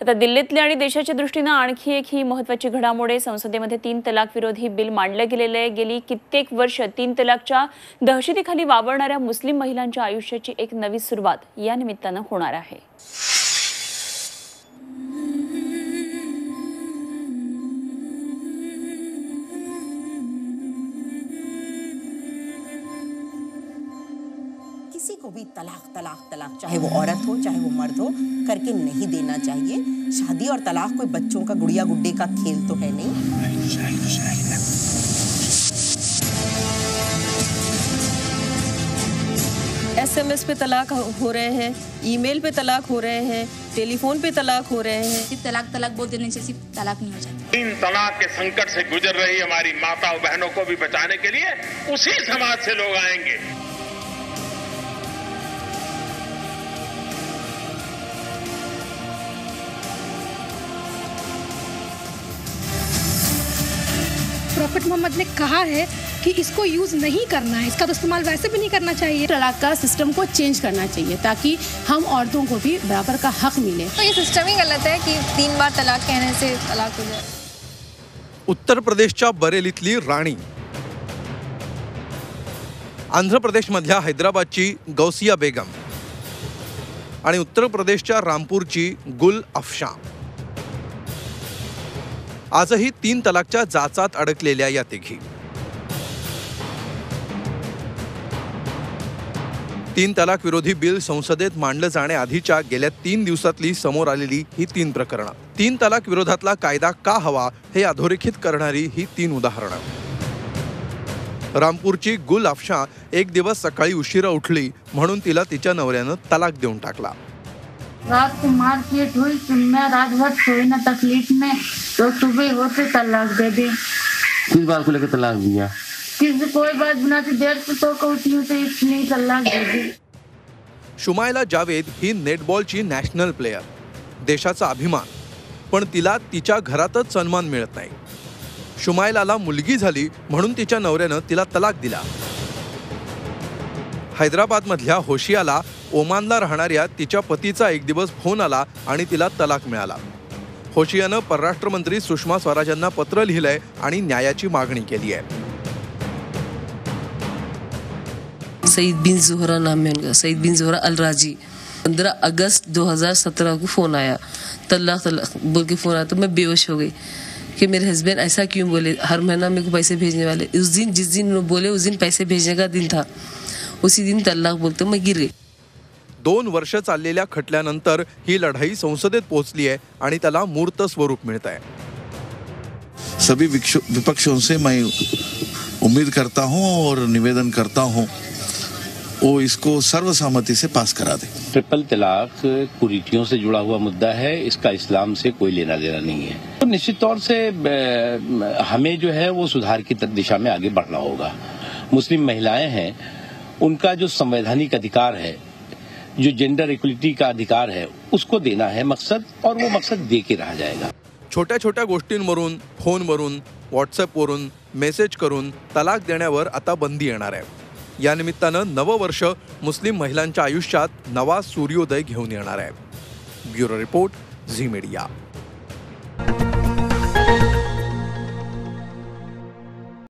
आता दिल्लीतली आणि देशाच्या दृष्टीनं आणखी एक ही महत्वाची घडामोड आहे. संसदेमध्ये तीन तलाक विरोधी बिल मांडलं गेलेलं आहे. गेली कित्येक वर्ष तीन तलाकच्या दहशतीखाली वावरणाऱ्या मुस्लिम महिलांच्या आयुष्याची एक नवी सुरुवात या निमित्तानं होणार आहे. किसी को भी तलाक तलाक तलाक चाहे वो औरत हो चाहे वो मर्द हो करके नहीं देना चाहिए। शादी और तलाक कोई बच्चों का गुड़िया गुड्डे का खेल तो है नहीं। एसएमएस पे तलाक हो रहे हैं ईमेल पे तलाक हो रहे हैं टेलीफोन पे तलाक हो रहे हैं। सिर्फ़ तलाक तलाक बोल देने से सिर्फ़ तलाक नहीं हो जाता। तीन तलाक के संकट से गुजर रही हमारी माता और बहनों को भी बचाने के लिए उसी समाज से लोग आएँगे। प्रॉफिट मोहम्मद ने कहा है कि इसको यूज़ नहीं करना है। इसका तो इस्तेमाल वैसे भी नहीं करना चाहिए। तलाक का सिस्टम को चेंज करना चाहिए ताकि हम औरतों को भी बराबर का हक मिले। तो ये सिस्टम ही गलत है कि तीन बार तलाक कहने से तलाक हो जाए। उत्तर प्रदेशच्या बरेलीतली राणी। आंध्र प्रदेशमधल्या हैदराबादची गौसिया बेगम। आणि उत्तर प्रदेशच्या रामपूरची गुल अफशा आजही तीन तलाकच्या जाचात अडकलेल्या या तिघी. तीन तलाक विरोधी बिल संसदेत मांडलं जाण्याआधीच्या गेल्या तीन दिवसातली समोर आलेली ही तीन प्रकरणं. तीन तलाक विरोधातला कायदा का हवा हे अधोरेखित करणारी ही तीन उदाहरणं. रामपूरची गुल अफशा एक दिवस सकाळी उशिरा उठली म्हणून तिला तिच्या नवऱ्यानं तलाक देऊन टाकला. रात को मारपीट हुई फिर मैं रात भर सोई ना तकलीफ में तो सुबह होते तलाक दे दी। किस बात को लेकर तलाक दिया किसी कोई बात बनाती देर से तो को उठी हूँ तो इसलिए तलाक दे दी। शुमायला जावेद ही नेटबॉलची नॅशनल प्लेयर देशाचा अभिमान पण तिला तिच्या घरातच सन्मान मिळत नाही. शुमायलाला मुलगी झाली म्हणून तिच्या नवऱ्यानं तिला तलाक दिला. हैदराबादमधल्या होशियाला ओमानला राहणाऱ्या तिच्या पतीचा एक दिवस फोन आला आणि तिला तलाक मिळाला. होशियानं परराष्ट्र मंत्री सुषमा स्वराजांना पत्र लिहिलंय आणि न्यायाची मागणी केली आहे सईद बिन जोहरा नाम है उनका. सईद बिन जोहरा अल राजी पंद्रह अगस्त 2017 को फ़ोन आया. तल्लाक तल्लाक बोल के फ़ोन आया. तो मैं बेहोश हो गई कि मेरे हस्बैंड ऐसा क्यों बोले? हर महीना मेरे को पैसे भेजने वाले। उस दिन जिस दिन वो बोले उस दिन पैसे भेजने का दिन था। उसी दिन तल्लाक बोलते मैं गिर गई। दोन वर्ष चाललेल्या खटल्यानंतर ही लढाई संसदेत पोहोचली आहे आणि त्याला मूर्त स्वरूप मिळत आहे. सभी विपक्षों से मैं उम्मीद करता हूँ और निवेदन करता हूँ वो इसको सर्वसम्मति से पास करा दे। ट्रिपल तलाक कुरीतियों से जुड़ा हुआ मुद्दा है इसका इस्लाम से कोई लेना देना नहीं है। तो निश्चित तौर से हमें जो है वो सुधार की दिशा में आगे बढ़ना होगा। मुस्लिम महिलाएँ हैं उनका जो संवैधानिक अधिकार है जो जेंडर इक्वलिटी का अधिकार है उसको देना है मकसद और वो मकसद दे के रहा जाएगा। छोट्या छोट्या गोष्टींवरून फोनवरून व्हॉट्सअपवरून मेसेज करून तलाक देण्यावर आता बंदी येणार आहे. या निमित्तानं नववर्ष मुस्लिम महिलांच्या आयुष्यात नवा सूर्योदय घेऊन येणार आहे. Bureau report Zee Media.